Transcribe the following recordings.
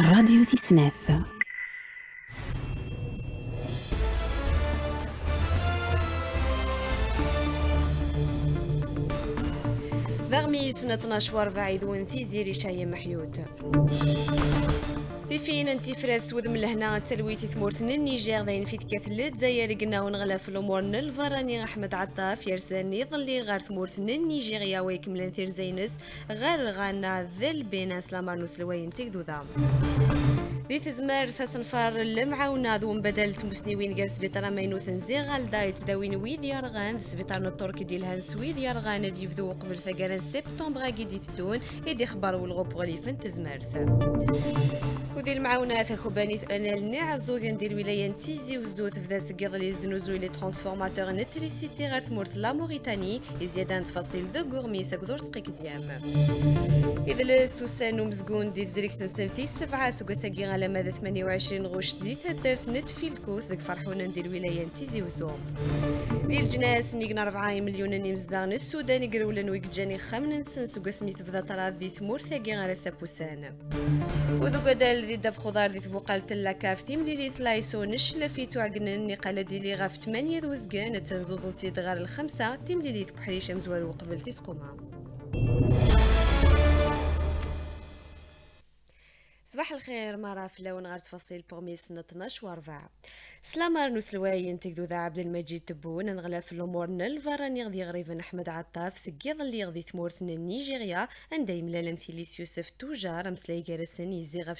راديو تسناف ضغمي سنة 12 وربع يذون في زيري شاي محيود في فين انت فرات سود من لهنا تلويتي ثمورتن النيجير ذاين في تكاثلت زي قلنا ونغلا في الأمور الفراني احمد عطاف يرساني ظلي غير ثمورتن النيجيريا ويكمل ثير زينس غير غانا ذل بين سلامانوس لوين تكدو ذام ذي تزمر ثسنفار المعاونة ذو بدل تمسنيوين غير سبيطار ماينو تنزيغ دايت داوين ويد يرغان سبيطار التركي ديال هانسويد يرغان ديفذو قبل ثقال سبتمبر غيدي تدون يدي خبر والغوب غليفن تزمرت وذي المعاونة ثخباني أنا نعزو ندير ولاية تيزي وزدو تفدا سقيض لي زنوزو لي ترانسفورماتور نتريسيتي غير ثمورت لا موريتاني إزيادان تفاصيل ذو غورمي ساكدور سقيك ديام إذا لسوسان ومزقون دي تزريك تنسنتي سبعة سوكا ساقي على مدى 28 غوش دي ثدرت نت في الكوث ذك فرحونا ندير ولاية تيزي وزو ديال الجناس نيقنا 4 مليون نمزدان السودان يقرولن ويكجاني خمن نسن سوكا سميت بدا طراد دي ثمور ثاقي على سابوسان وذوك دال دي داب خضار دي ثبوقال تلا كاف ثيم لي ثلايسو نشلا في توعقنن نقالة دي لي غاف 8 ذوزقان تنزوز نتيد غار الخمسة. تيم لي تبحري شمس والو قبل تسقوما. صباح الخير مرة في لون غير تفاصيل بوميس 12 و 4 سلامة نسلواين ذا عبد المجيد تبون نغلا في الأمور الفراني غدي غريبا احمد عطاف سكيض اللي غدي ثمورتنا نيجيريا عند يملا لمثيليس يوسف توجار مسلاي كارسن يزيغ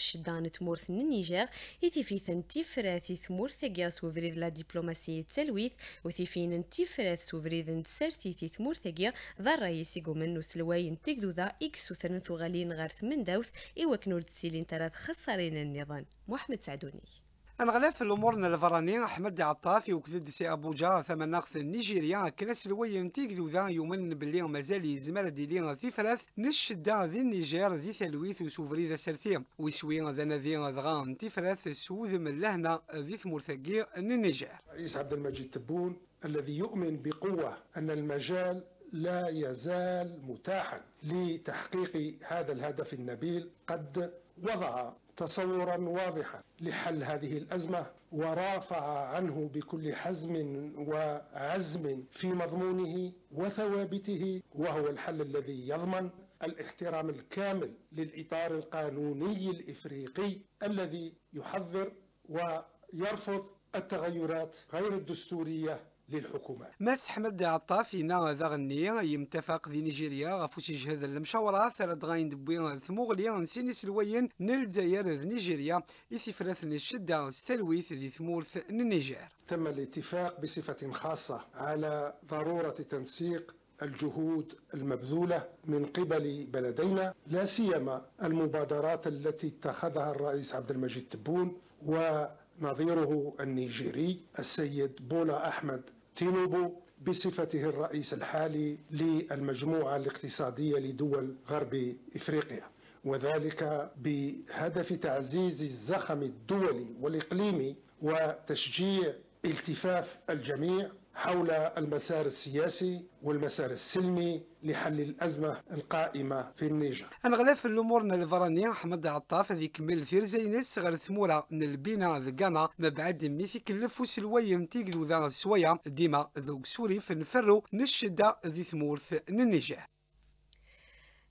في النيجر يتي في ثنتي فراثي ثمور ثقيا سوفريد لا دبلوماسية تلويث وثي فين انتي فراث سوفريد نتسرثي في ثمور ثقيا ذا الرئيس يقومن نسلواين تكدو ذا اكسو ثنثو غالين غير ثمن داوث ايوا كنور تسيلين تراث خسرين النظام محمد سعدوني. انغلاف الأمور الفراني أحمد عطافي وكذد سي أبوجا ثمن ناقص نيجيريا. كلاس الوين تيكذو ذا يومن باللي مازال يزمر ديلي في ثلاث نشدا ذي النيجير ذي ثلويث وسوفري ذا سرثي ويسوي ذا نذي ذغان ثلاث سوذ من لهنا ذي ثمورثقي النيجير. رئيس عبد المجيد تبون الذي يؤمن بقوة أن المجال لا يزال متاحا لتحقيق هذا الهدف النبيل قد وضع تصورا واضحا لحل هذه الأزمة ورافع عنه بكل حزم وعزم في مضمونه وثوابته وهو الحل الذي يضمن الاحترام الكامل للإطار القانوني الإفريقي الذي يحذر ويرفض التغيرات غير الدستورية للحكومات. ماس حمد عطافي نا ذا غني يمتفق ذي نيجيريا غفوش يجهد المشاورة ثلاث غاين دبوين ثموغليا نسيني سلوين نلزاير ذي نيجيريا إثي فرثن الشدة ستلويث ذي ثمورث النيجير. تم الاتفاق بصفة خاصة على ضرورة تنسيق الجهود المبذولة من قبل بلدينا لا سيما المبادرات التي اتخذها الرئيس عبد المجيد تبون ونظيره النيجيري السيد بولا أحمد تينوبو بصفته الرئيس الحالي للمجموعة الاقتصادية لدول غرب إفريقيا وذلك بهدف تعزيز الزخم الدولي والإقليمي وتشجيع التفاف الجميع حول المسار السياسي والمسار السلمي لحل الأزمة القائمة في النيجر. انغلاف الأمور الفرانية أحمد عطاف ذي كمل في رزينس غير ثمورة البينا ذقانا ما بعد ميثي كلف وسلويم تيقذو ذا سويا ديما ذوق سوري فنفرو نشدة ذي ثمورث النيجر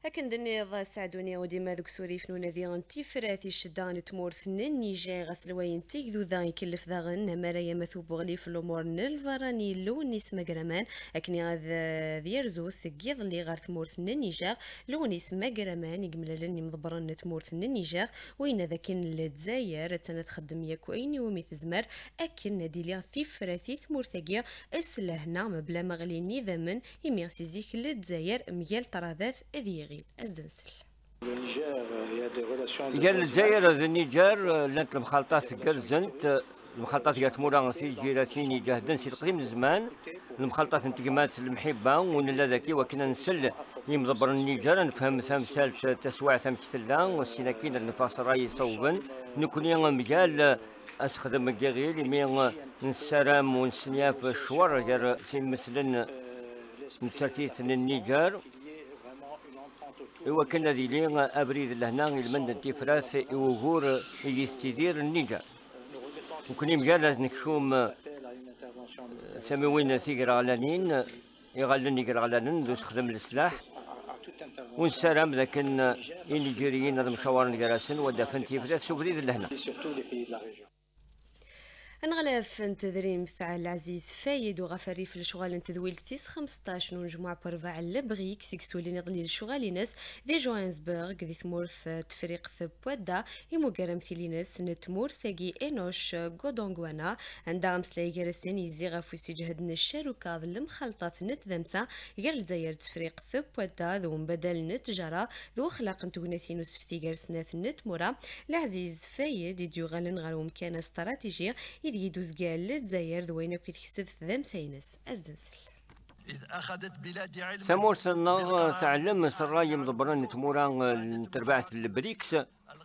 لكن دني سعدوني وديما ذوك سوري فنون ذي انتي فراتي شدان تمور ثنين نيجي غسل وين تيك ذو ذا يكلف ذا غن مرايا مثوب غلي في الأمور نلفراني لون نيس مقرمان أكني هذا ذيرزو سقيض اللي غير ثمور ثنين نيجر لون نيس مقرمان يقمل لني مضبرن تمور ثنين نيجر وين ذاكن لتزاير تنا تخدم ياك وين ومي تزمر. أكن ناديليا في فراتي ثمور ثقيا أسلهنا مبلا مغليني ذمن يميرسي زيك لتزاير ميال طراذات ذيغي. الزنسل قال الجزائر النيجر لانت المخالطات قال زنت المخالطات قالت مورا سي جيراتيني جاهدن سي القديم الزمان المخالطات انتقمات المحبة ونلا ذكي وكنا نسل يمضبر النيجر نفهم ثمثال تسوع ثمثلا والسيناكين النفاس راي صوبا نكوني مجال اسخدم الجغيل مي نسرام ونسنياف الشوار غير في مثلا نسرتيت النيجر وكنا ذي لين أبريد لهنا المند تفراس وغور يستدير النيجر وكني مجال نكشوم سموين سيقر غلانين يغلن يقر غلانين ذو استخدم السلاح. ونسلم ذاك النيجيريين هذا مشاور نقراسن ودفن تفراس وبريد لهنا. انغلاف تدريم تاع العزيز فايد وغفري في الشغال تذويل تيس 15 مجموعة برفع اللبغيك سيكسولين يغلي الشغال ناس ذي جوانسبرغ ذي ثمورث تفريق ثبودا يمو قرم ثيلينس نتمور ثاقي إنوش غودونغوانا عندها مسلاي جرسين يزي غفو سيجهد الشاروكا ظلم خلطة نت ذمسا غير الزاير تفريق ثبودا ذو مبدل نت جرا ذو خلاق نتوغناثين وسفتي جرسناث نت مورا. العزيز فايد يديو غالن غارو مكان استراتيجي. إذ يدوز قال لتزاير ذوين كي تكسب ذا مساينس أزدنسل إذ أخذت بلاد علم سمور سنة تعلم سراي مضبران تموران تربعة البريكس.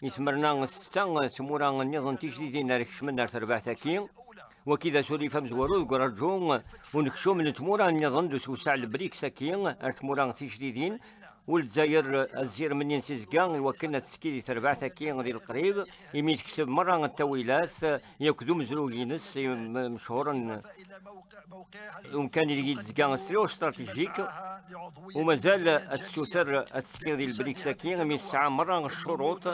يسمرنا ستة تموران النظام تجديدين ناركش من نار تربعة تاكين وكذا سوري فمز ورود قرجون ونكشو من تموران النظام دوس وسع البريكس كين. تموران تجديدين والجزائر الزير من ينسيزكا وكنا تسكيدي تربع ثكي غادي القريب يمين تكسب مرة التويلات ياكدو مزروقينس مشهورا. وكان يلقي تزكا ستريو استراتيجيك ومازال التسوتر التسكيدي البريكساكي من الساعة مرة الشروط.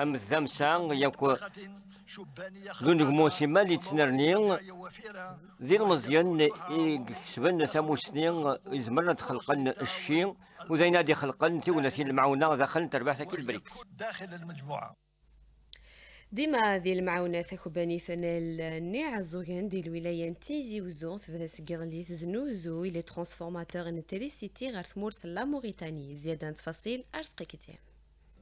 أم الذمسة ياكو دون موسم اللي تنرني ذي المزيان يكسبن ثموسنين يزمرنا تخلقن الشين وزي نادي خلقن تي المعونة؟ داخل تربح كل البريكس داخل المجموعة. ديما ذي المعونة ثكباني ثنال نيع الزوغان دي الولاية تيزي وزون ثبدا سكيغلي تزنوزو إلي ترانسفورماتور انتريسيتي غير ثمورث لا موريتاني. زيادة تفاصيل أرسقي كتير.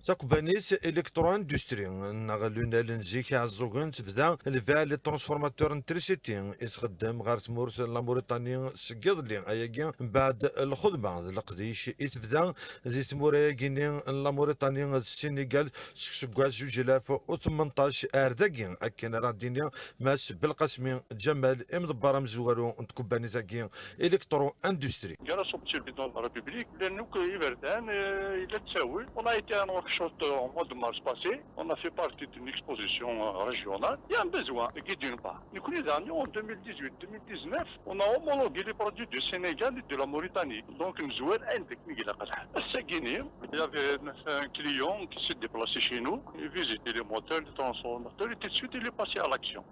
تقبانيت إلكترون إندستري. نغلونا لنزيك عزوغن تبدا الفا لي ترانسفورماتور إنتريسيتي. يتخدم غير تمورت لا موريتانيا سكيض لي. أياكي بعد الخدمة. القديش يتبدا زي تموريا كيني لا موريتانيا السينيغال سكسكوا جوج آلاف و 18 أرداكي. اكن راه دينيا ماس بالقسمي جمال امضبار مزوارو تكباني تاكي إلكترو إندستري. جرى صوبتي البيضون ريبوبليك لأنه كيبردان إلى تساوي. والله chose au mois de mars passé, on a fait partie d'une exposition régionale. Il y a un besoin qui d'une part. Nous derniers, en 2018-2019, on a homologué les produits du Sénégal et de la Mauritanie. Donc, nous avons une technique. À Guinée, il y avait un client qui s'est déplacé chez nous, il visitait les moteurs, les transformateurs, et tout de suite, il est passé à l'action.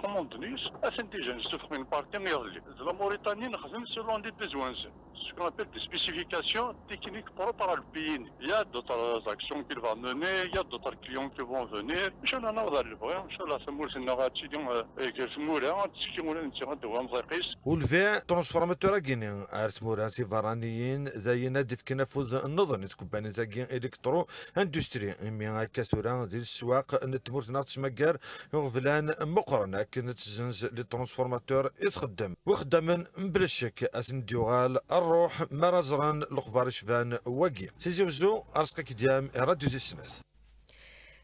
Comment tenir À Saint-Étienne, je fais une partie de la Mauritanie, selon des besoins ce qu'on appelle des spécifications techniques propres à le pays. Il y a d'autres actions qu'il va mener, il y a d'autres clients qui vont venir. Je n'en ai pas Inch'Allah, c'est moi, c'est une étudiant avec ce moulin, ce qui moulin, c'est un دوام زقيس والفيع ترانسفورماتور كيني ارت موراتي فرانيين زي نادي في كنفوذ النظن تكوباني زاكين الكترو اندستري مي كاسورا ديال السواق نتمرت ناقص مكار غفلان مقرن كنت تزنز لي ترانسفورماتور يتخدم وخدم بلا شك اسن ديوغال نروح مرزران لخبار شفان وقيا. سيزي وزو ارسقك ديام راديو السناس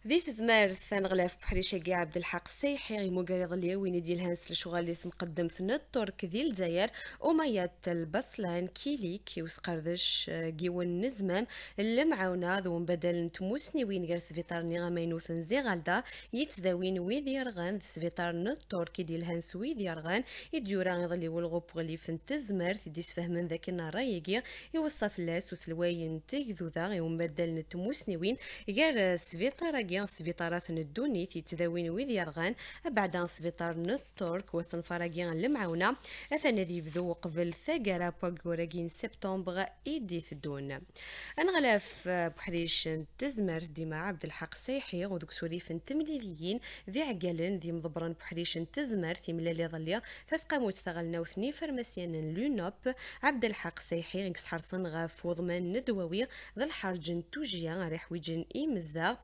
ذي تزمار غلاف بحري شاقي عبد الحق السيحي غيمو قريض ليا وين يدي الهانس لشغال اللي مقدم في الترك ذي الجزائر وميات البصلان كيليك يوسقردش قيون نزمام اللي معاونا ذو بدل نتموسني وين غير سفيطار نيغا ماينوث نزيغالدا يتذاوين ويذ يرغان سفيطار الترك يدي الهانس ويذ يرغان يديورا يضلي والغوب غلي في التزمار تدي سفهمن ذاك النهار يجي يوصف لاس وسلواين تيذو ذا بدل نتموسني وين غير سفيطار كيا سبيطارات في تداوين ويذ يرغان بعد سبيطار نتورك وسنفراكيا المعاونة أثنى ذي بذو قبل ثقرا باكوراكين سبتمبر إيدي ثدون أنغلاف بحريش تزمر ديما عبد الحق سيحي وذوك سوريف تمليليين ذي عقالن ذي مضبران بحريش تزمر في ملالي ظليا فاسقامو تثغلنا وثني فرماسيان لونوب. عبد الحق سيحي غنكس حرصن غاف وضمان ندواوي ذا الحرجن توجيا ريح ويجن إيمزدا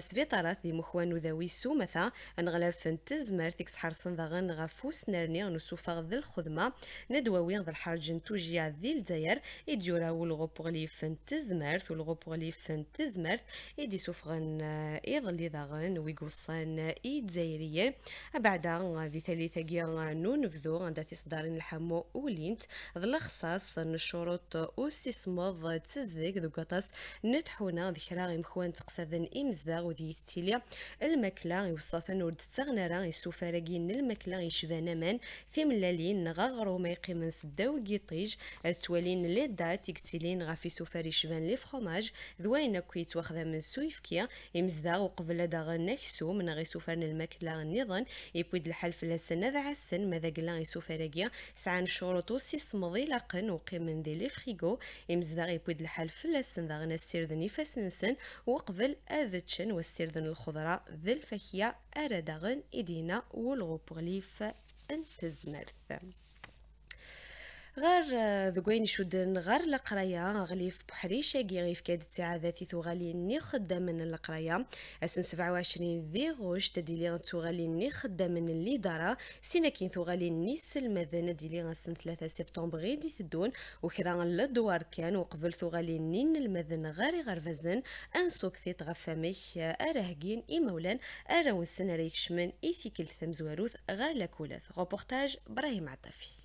سفيطارات ذي مخوان ذوي سومثا نغلاف تزمر تيكس حرصن ذاغن غفوس نرني نسوفا ذي الخدمة. ندواوي ذي الحرج توجيع ذي الجزائر إديورا والغوبغليف تزمرت والغوبغليف تزمرت إدي سوفغن إيض ذاغن ويقوصان إيدزايرية بعدا ذي ثالثة جيان نون فذو عند تصدارين الحمو ولينت ذي الخصاص نشروط أوسيسمض تزيك ذو قطاس نتحونا ذكرا مخوان تقصدن إمزداغ وذي تيليا المكلا يوصفن ورد تغنرا يسوفارقين المكلا يشفانا من في ملالين غغرو ما يقيمن سداو قيطيج توالين ليدات يكتلين غافي سوفاري شفان لي فخوماج ذوين كويت واخذا من سويفكيا. يمزداغ وقبل داغن نكسو من غي سوفارن المكلا نظن. يبويد الحلف لسنة ذا عسن ماذا قلا يسوفارقيا سعان شروطو سيس مضيلقن وقيم من دي لي فريغو. يمزداغ يبويد الحلف لسن ذا السيردن يفسنسن وقبل أذتشن والسيردن الخضراء ذي الفكية أردغن إدينا والغوبغليف انتزمرث غير ذوين شودن غير القرايا غليف بحريشة غيف كاد ذاتي ثغالي ني من القرايا أسن 27 ذي غوش تديلي ثغالي ني من اللي دارا. سينا كين ثغالي ني سلمذن ديلي اسن 3 سبتمبر غيدي ثدون وكرا لدوار كان وقبل ثغالي نين المذن غاري غرفزن انسوك ثيت غفاميك اراهجين ايمولان أراون سنة شمن ايثيكل ثمزواروث غير لكولث غوبورتاج براهيم عطافي.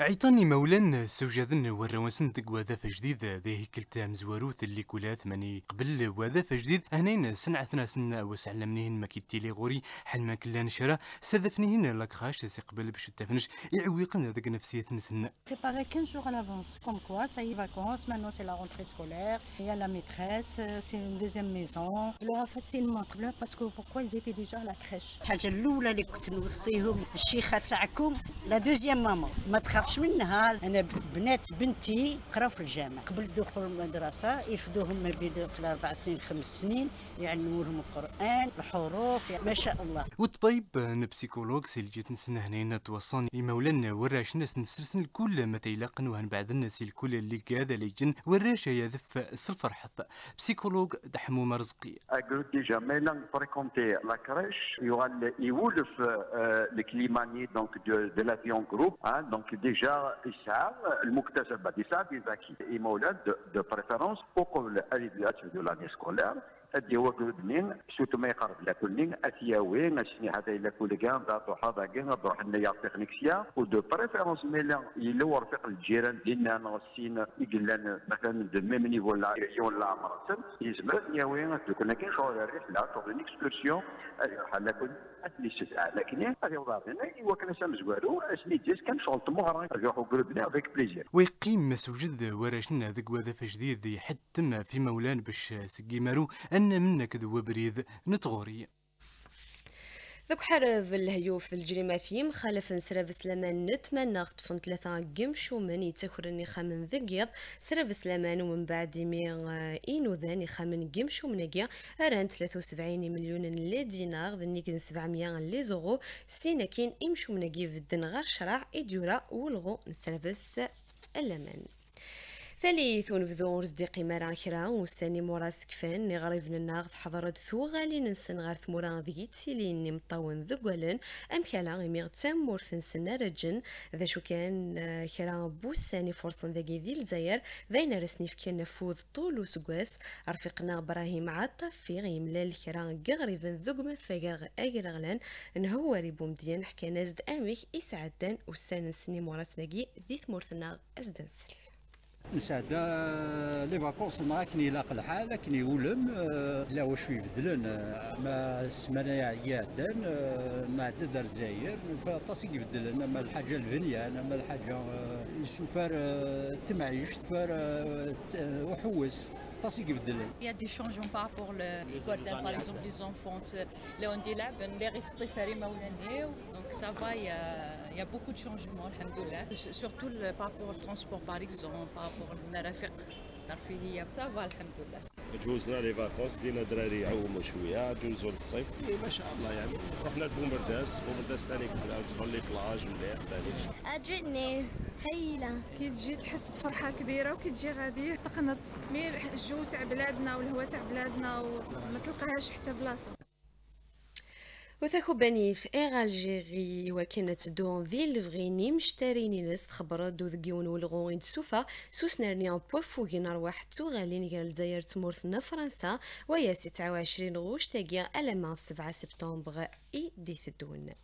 عيطاني مولان سوجادن وروسن دق وذاف جديد. ذي كلتا مزواروت اللي كولات ماني قبل وذاف جديد. هنين سنعثنا سنة وسعلمنيهن ما كيتيلي غوري. حل ما كلا نشرا سذفنيهن لك خاش تسي قبل باش تفنش. يعويقن ذاك نفسية نسن Préparer 15 jours à l'avance, comme quoi, ça y est, vacances, maintenant c'est la rentrée scolaire, il y a la maîtresse, c'est une deuxième maison. Je leur ai facilement قبل ils étaient déjà à la crèche. الحاجة الأولى اللي كنت نوصيهم الشيخة تاعكم لا دوزيام ماما ما تخاف نعرفش منها أنا بنات بنتي قراو في الجامع. قبل الدخول المدرسة يفدوهم ما بين أربع سنين خمس سنين يعلموا لهم القرآن الحروف ما شاء الله. والطبيب نبسيكولوج سي اللي جيت نسنى هنا توصاني مولانا وراش ناس نسرسن الكل ما تيلاقن وهن بعد الناس الكل اللي قاعد ليجن وراش يذف الفرحة بسيكولوج دحمو مرزقي. أقول ديجا مي لانغ فريكونتي لا كريش يوغال يولف الكليماني دونك دو لافيون جروب دونك ديجا déjà يسعى المكتسبات يسعى بذكي مولد دو بريفيرونس وقبل الفيات دو لاني سكولير أدي بنين سوتو ما يقرب لا كلين اتياوي نسني هذا إلا كل كان ذاتو حاضا كان بروح النيا تكنيكسيا ودو بريفيرونس ميلا يلو رفيق الجيران ديالنا نغسين يقلان مثلا دو ميم نيفو لا يون لا عمرتن يزمر نياوي كنا كاين شغل الرحله شغل الاكسكورسيون بحال كل اللي شتاء لكن هذه وضعنا ايوا كان سام زوارو اسني جيس كان شغل تمهر نروحوا جروبنا افيك بليزير ويقيم مسوجد وراشنا ذك وذا جديد يحتم في مولان باش سقيمارو أن منك ذو بريد نتغوري. ذوك حرف الهيوف الجريمة فيم خالف نسرف سلامان نتمنى خطفن ثلاثة قم شومن يتكرني خامن ذقيض سرف سلامان ومن بعد مي إينو ذاني خامن قم شومنقيا أران 73 مليون لي دينار ذنيك 700 لي زورو سيناكين إمشو منقي في الدن غير شرع إديورا والغو نسرفس الأمان ثالث ونبذو رزدي مرا كرا وساني مورا سكفان غريب الناغ حضرت ثوغالي ننسن غار ثمورا ذي تيلين مطاون ذقولن أم كالا غيمي غتسام مورثن سن رجن. ذا شو كان كرا بوساني فرصن ذاكي ذي الزاير ذاين رسني فكان نفوذ طول وسقواس رفيقنا إبراهيم عطفي غيملال كرا قغريبن ذقم الفقر اقرغلان نهو ريبو مديان حكا نازد أميك إسعدان وسان سني مورا ذاكي ذي ثمورثنا ازدنسل نسعدا لي فاكونس ما كني لاق الحال كني ولم آه، لا واش يبدلن. آه، ما السمانه يعدان آه، ما عدد الجزائر فطاس يبدلن. ما الحاجة البنيه ما الحاجة السفار تمعيش سفار وحوس طاس يبدلن. Il y a des changements par rapport l'école par exemple les enfants là on dit là ben les restes فري مولاني donc ça va il y a il y a beaucoup de changements alhamdoulilah. Surtout par rapport au transport par exemple par rapport المرافق الترفيهيه ça va alhamdoulilah. جوزنا لي فاكونس دينا دراري يعوموا شوية جوزوا للصيف ما شاء الله يعني. رحنا لبومرداس بومرداس ثاني شغل لي بلاج مليح ثاني عجبني هايله كي تجي تحس بفرحة كبيرة وكي تجي غادي تقنط. مي الجو تاع بلادنا والهواء تاع بلادنا وما تلقاهاش حتى بلاصة. وثاكو باني في إيغ ألجيري وكانت دون فيل فغيني مشتريني ناس تخبر دو ذكيون والغوين تسوفا سوسنرني ان بوفوغين ارواح تغالين قال الجزائر تمورثنا فرنسا ويا 26 غوش تاقيا ألمان 7 سبتمبر إي ديث الدون.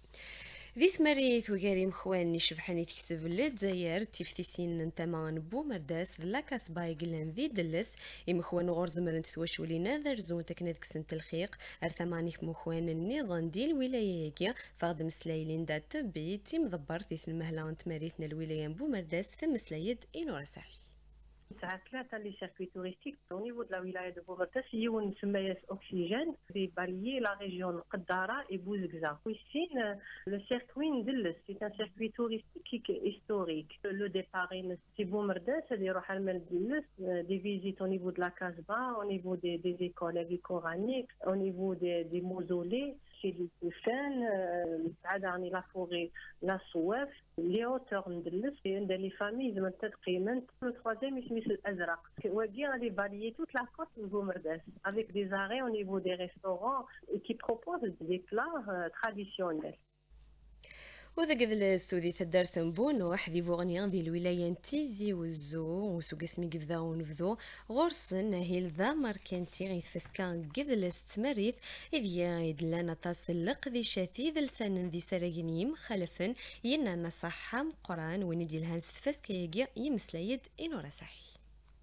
ذي ثمريث وكاريم خواني شبحاني تكسب لدزاير تفتيسين نتاما نبو مرداس لاكاس باي قلان ذي دلس إمخوان غور زمرن تثوش ناذر زون تكنا ذك سنت الخيق أرثمانيك مخوان النظام دي الولاية ياكيا فغد مسلايلين دا تبي تيم ضبر ثيث المهلان تماريثنا الولاية بو مرداس ثم سلايد إنو رساحي تاع ثلاثة لي سيركوي توريستيك أو نيفو دو لا ولايه دو بوغوتاس يون نسمى اوكسيجين في باليي لا ريجيون قدارة اي بوزكزا ويسين لو سيركوي ندلس سي ان سيركوي توريستيك هيستوريك لو ديبار سي بومرداس اللي يروح المندلس دي فيزيت أو نيفو دو لا كازبا أو نيفو دي دي زيكول كورانيك أو نيفو دي دي موزولي سي الفوشان بعد عني لا فوغي لا صواف لي اوتور ندلس عند لي فامي زعما تقريبا لو تروازيام يسميس الازرق واقي غادي باليي توت لا كوت دو مرداس افيك دي زاري أو نيفو دي ريستورون كي بروبوز دي بلا تراديسيونيل وذا قد السودي تدار ثنبون وحدي بوغنيان دي الولاية تيزي وزو وسوق اسمي قفذا ونفذو. غرسن هيل ذا ماركنتي غيث فسكان قذ تمريث إذ يدلانا تصل لقذي شاثي لسان ذي سراجنيم خلفن ينا نصحام قرآن وندي الهانس فسكا يمسلايد إنو رسحي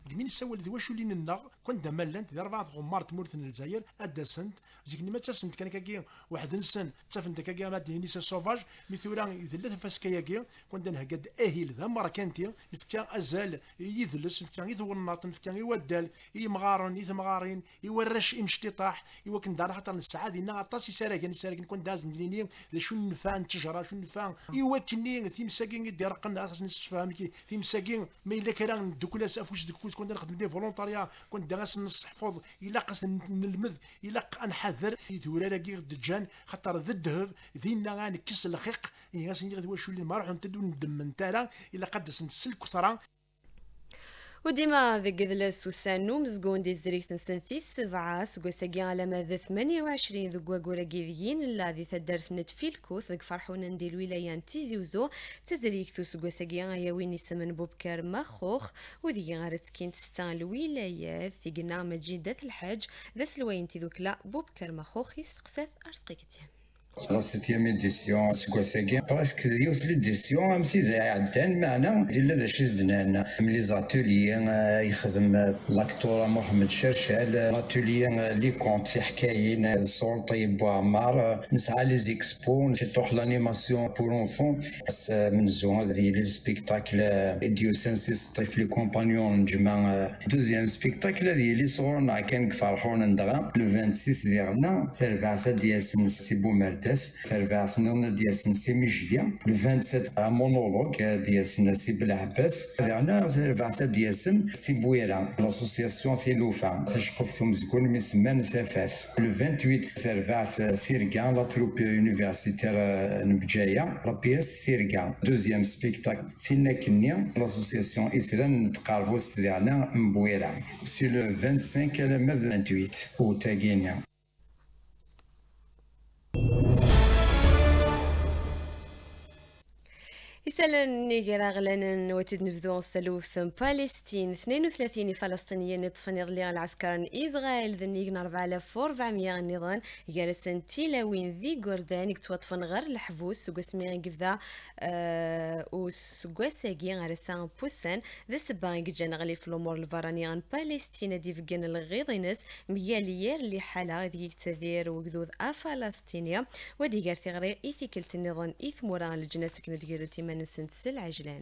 من سوال ذي واشو لين النغ كون دا مالانت ذي ربعة غمار تمورت الجزائر ادا سنت زيك نما تسنت كان كاكي واحد نسن تافن كاكي ما دي نيسا سوفاج مثورا يذلث فاسكاياكي كون دا نهقد اهيل ذا ماركانتي نفكا ازال يذلس نفكا يذوناط نفكا يودال يمغارن يثمغارين يورش امشتطاح يوكن دار حتى السعادة نا عطاس يسارك يسارك كون داز نديني شو نفع تجرى شو نفع يوكني ثيم ساكين يدير قنا خاص ثيم ساكين ما الا كان دوكولا سافوش دوكوس كنت نخدم دي فولونتاريا كنت داغاس نحفظ إلا قص نلمذ إلا نحذر يدور لاكي دجان خاطر ذا الذهب ذينا غانكس الخيق غاس نغد واش اللي ما راح ندم ندم نتالا إلا قد نسلك كثرة وديما ذق ذلس وسانو مزقون دي زريك نسنثي السبعة سقوساقي على ماذا ثمانية وعشرين ذق وقورا قيذيين الذي ثدرت نتفيلكوس ذق فرحونا ندي الولايان تيزيوزو تزريك ثو سقوساقي غايا وين يسمن بوبكر مخوخ وذي غارت كين تستان الولايات في قنا مجيدة الحج ذا سلوين تذوكلا بوبكر مخوخ يستقسث أرسقيكتين لا سيتيام ايديسيون سكواساكي براسك يوث ليديسيون امسي زي عدان معنا ديال هذا الشيء زدنا ملي زاتولي يخدم لاكتور محمد شرشال لاتولي لي كونت في حكايين صور طيب بوعمار نسعى لي زيكسبو نشطوح لانيماسيون بور اونفون من زون ديال لي سبيكتاكل ديوسنسيس طيف لي كومبانيون نجمع دوزيام سبيكتاكل ديالي صغورنا كان فرحونا ندغا لو 26 ديالنا ترفع ديال سي بومال Merdes, تربعتنا ديال سي مجليا لو 27 مونولوج ديال سي بلعباس رجعنا تربعت ديال سي بويرا لاسوسياسيون ثيلوفا تشقف مزكون مسمان ثافاس لو 28 تربعت ثيركا لا تروب يونيفرسيتير نبجايا لا بيس ثيركا دوزيام سبيكتاك ثينا كنيا لاسوسياسيون اثران تقارفو ستدعنا مبويرا سي لو 25 كلمة 28 وتاكينيا يسال نيجر غلانا وتد نفذو ثلوث بالستين 32 فلسطينيين نطفن يضلي العسكر إسرائيل. ذنيق 4400 نظام. جالسن تيلاوين ذي قردان يكتوطفن غير الحبوس. سوغسمي قفذا أه وسوغساقي غارسان بوسان. ذا سبان جانا غلي في الأمور الفرانيان بالستين دي فقن الغيضينس. مياليير اللي حالا ذي تذير وقذوذ أفلسطينيا ودي قارثي غري إثيكلت النظام إثموران الجناسك ندقيرتي من سنتسل عجلان.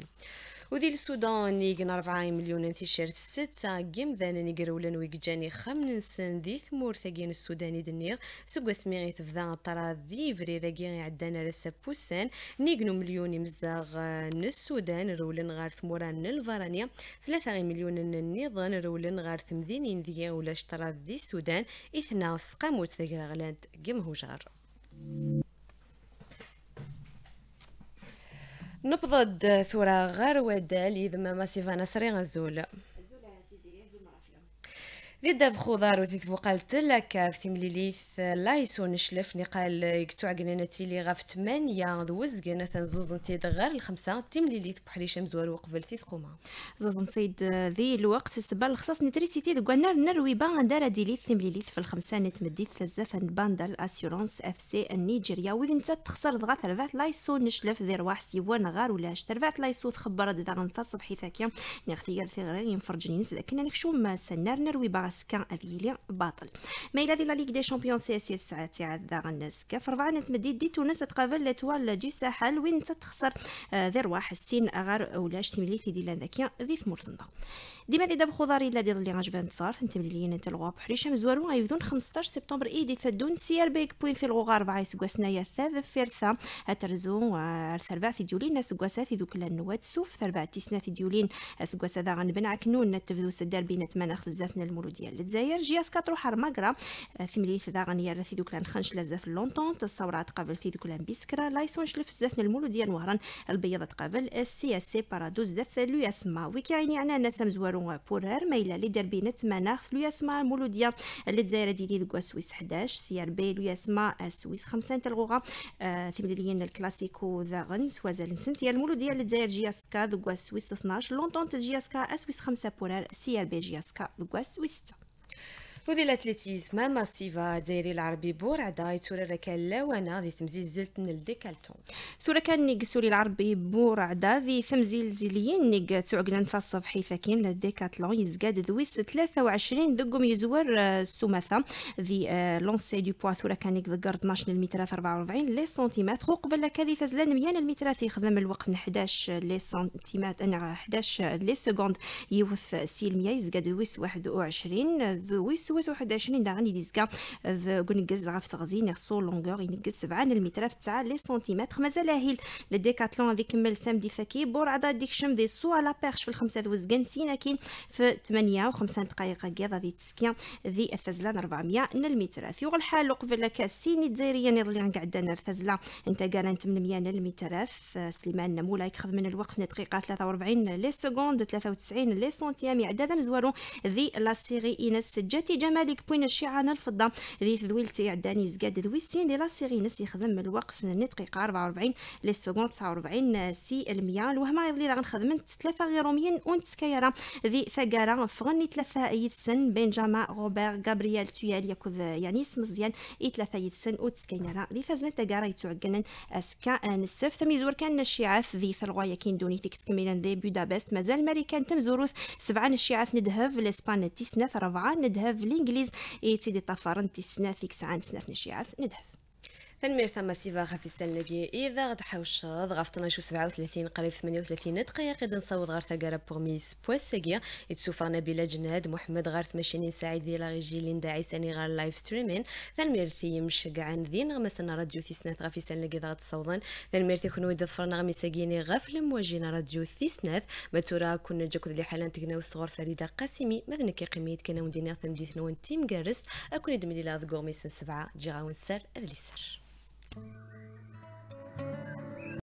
وذي السودان يقن أربعة مليون تيشيرت ستة قم ذانا نقرولن ويقجاني خمن سن ذي ثمور ثقين السوداني دنيغ سوق سميغي تفذا طرا ذي فري راقي عدانا رسا بوسان. نيقنو مليون مزاغ السودان رولن غار ثموران الفرانيا. ثلاثة مليون النظام رولن غار ثمذينين ذي ولا اشترى ذي السودان. إثنا سقاموت ثقرا غلانت قم هوجار نبضد ثورة غير ودال يذم ماسيفانا سري غزول. ذي داب خضار وذي فوقال تلاكا في مليليث لايسو نشلف نقال يكتو عقنانتي لي غاف تمانية ذوزقنا تنزوز نتيد غير الخمسة. تي مليليث بحريشة مزوار وقبل في سقوما زوز نتيد ذي الوقت السبال الخصاص نتريسيتي ذو نار نروي با دارا ديليث في مليليث في الخمسة نتمديث فزاف باندا الاسيورونس أف سي النيجيريا وذي نتا تخسر دغا ثرفات لايسو نشلف ذي رواح سيوان غار ولاش ترفات لايسو تخبر دغا نتصب حيثاكيا. نغثير ثغرين ينفرجنين لكن نكشو ما سنار نروي با سكان أذيلي باطل. إلى ذي لا ليغ دي شامبيون سي إس ساعة تاع ذا الناس كف ربعة نتمدي دي تونس تقابل لتوال دي ساحل وين تتخسر ذي رواح السين أغار أولاش تملي في دي ذاكيا ذي ثمورتندا ديما دي داب خضاري لا ديال اللي غاجبان تصار انت مليين انت الغواب حريشة مزوارو غيبدون 15 سبتمبر إيدي تدون سير بيك بوين في الغوغا 4 سكواسنايا ثاذ فيرثا. هترزو ثربع في ديولين سكواسا في ذوك النوات سوف. ثربع تيسنا في ديولين سكواسا ذا غنبن عكنون. نتفذو سدار بين تمناخ زافنا المولودية للجزائر. جياس كاترو حرماكرا في مليث ذا غنيا في دوك خنش لزاف لونطون الثوره تقابل في دوك بيسكرا. لايسون شلف زافنا المولودية نوهرا البيضة تقابل السي إس سي بارادوز ذات لو يسمع وكاين يعني الناس مزوارو. بورار ميلا لي دربينت مناخ فلو يسمع المولوديه اللي تزايره ديالي دكوا سويس 11 سي ار بي يسمع سويس 5 تلغوغا آه ثمليين الكلاسيكو ذا غن سوازال سنتيا المولوديه اللي تزاير جياسكا دكوا سويس 12 لونطون جياسكا سويس 5 بورار سي ار بي جياسكا دكوا سويس 6 وذي الاتليتيزم ماسيفا دايري العربي بورعدا يتورا ركا لاوانا ذي تمزيل زلت الديكالتون ثورا كان نيق سوري العربي بورعدا ذي تمزيل زيليين نيق تعقلن تصف حيثاكين للديكاتلون يزقاد ذويس 23 دقم يزور السمثة ذي لونسي دو بوا ثورا كان نيق ذكر 12 المتر 44 لي سنتيمتر وقبل لك هذه تزلان 100 المتر يخدم الوقت 11 لي سنتيمتر أنا 11 لي سكوند. يوث سيلميا يزقاد ذويس 21 ذويس سوس 21 داغن يديزكا كونيكز غاف تغزين يغسو لونغور ينقز 7 المتر في 9 لي سنتيمتر مازال هيل لديكاتلون هذيك كمل ثم دي فكي بور عدا ديك شم دي سو على بيرش في الخمسة دوزكان سيناكين في 58 دقائق كيضا ذي تسكيا ذي الثزلان 400 المتر في الحال قبل لك السيني الجزائرية نضلي قعدنا الثزلة انت قال 800 المتر سليمان مولاي يخذ من الوقت دقيقة 43 لي سكوند 93 لي سنتيام يعداد مزوارو ذي لا سيري إنس جاتي جمالك بوين الشيعان الفضة. ذي ذويلتي عداني زقاد ذويسين دي لا سيري. نس يخدم الوقت دقيقة 44 لي سكوند 49 سي المية الوهمة يضلي غنخدمت ثلاثة غيروميين اون تسكايرة ذي ثقارة فغني ثلاثة يتسن بنجاما روبير غابرييل تويال ياكوذ اسم مزيان. إي ثلاثة يتسن أو تسكاينرا ذي فازنا ثقارة يتوعقنن أسكا نسف. ثم يزور كان الشيعاث ذي ثلغوا يكين دوني تكتكميلا ذي بودابست. مازال ماريكان تمزوروث سبعة الشيعاث ندهف لإسبان تيسناث ربعة ندهف الإنجليز. ايتيدي طفرن تسنا فيك ساعة سناف نشيعف. ندهف. تنمير ثم سيفا خفي السلنقي إذا غد حوش غاف 12 37 قريب 38 دقيقة إذا نصوت غار ثقارة بوغميس بوساقيا يتسوفا نبيلة جناد محمد غار 80 سعيد ديال غيجي ليندا عيساني غار لايف ستريمين ثنمير تي مشقعان ذين غمسنا راديو ثيسناث غافي سلنقي ذا تصوضن ثنمير تكونوا إذا ظفرنا غمي ساقيني غاف لمواجينا راديو ثيسناث ما ترى كنا جاكو ذي حالا تقنا وصغر فريدة قاسمي. مذنكي قيميت؟ كنا وندينا ثمديث نون تيم جارس أكون دملي لا ذقوغ ميسن سبعة جيغاون سر أذلي سر. Thank you.